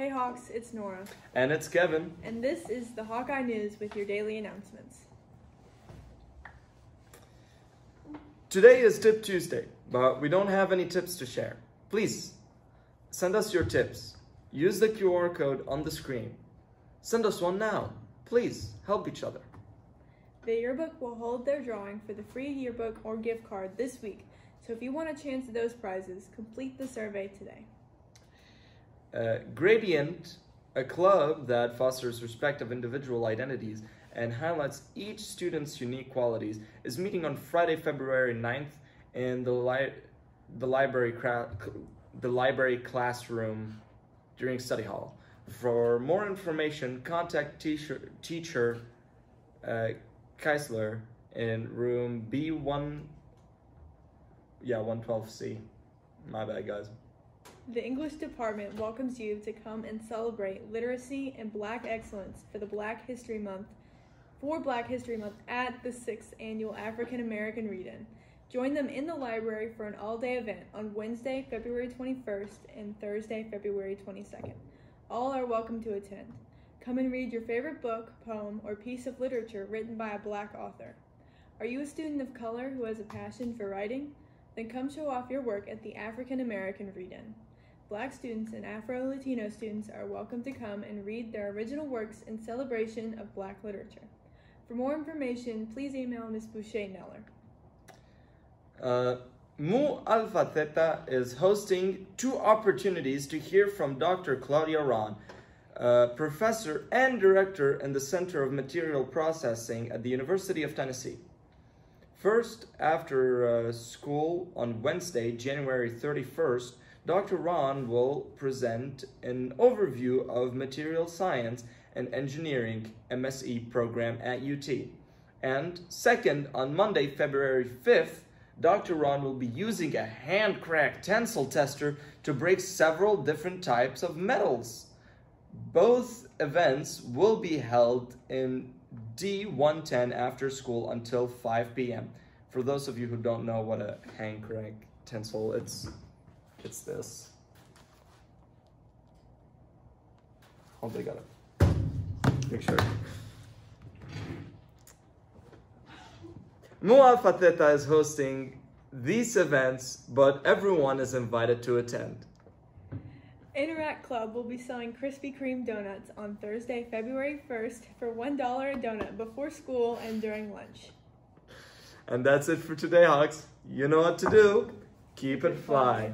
Hey Hawks, it's Nora. And it's Kevin. And this is the Hawkeye News with your daily announcements. Today is Tip Tuesday, but we don't have any tips to share. Please send us your tips. Use the QR code on the screen. Send us one now. Please help each other. The yearbook will hold their drawing for the free yearbook or gift card this week. So if you want a chance at those prizes, complete the survey today. Uh, Gradient, a club that fosters respect of individual identities and highlights each student's unique qualities, is meeting on Friday, February 9th in the, li- the, library, the library classroom during study hall. For more information, contact teacher, teacher uh, Keisler in room B1, yeah, 112C. My bad, guys. The English department welcomes you to come and celebrate literacy and black excellence for the Black History Month for Black History Month at the 6th annual African American Read-In. Join them in the library for an all-day event on Wednesday, February 21st and Thursday, February 22nd. All are welcome to attend. Come and read your favorite book, poem, or piece of literature written by a black author. Are you a student of color who has a passion for writing? Then come show off your work at the African American Read-In. Black students and Afro-Latino students are welcome to come and read their original works in celebration of black literature. For more information, please email Ms. Boucher Neller. Uh, Mu Alpha Theta is hosting two opportunities to hear from Dr. Claudia Rawn, uh, professor and director in the Center of Material Processing at the University of Tennessee. First, after uh, school on Wednesday, January 31st, Dr. Rawn will present an overview of material science and engineering MSE program at UT. And second, on Monday, February 5th, Dr. Rawn will be using a hand-cranked tensile tester to break several different types of metals. Both events will be held in D110 after school until 5 p.m. For those of you who don't know what a hand-cranked tensile, it's it's this. Oh, they got it. Make sure. Mu Alpha Theta is hosting these events, but everyone is invited to attend. Interact Club will be selling Krispy Kreme donuts on Thursday, February 1st for $1 a donut before school and during lunch. And that's it for today, Hawks. You know what to do. Keep it fly.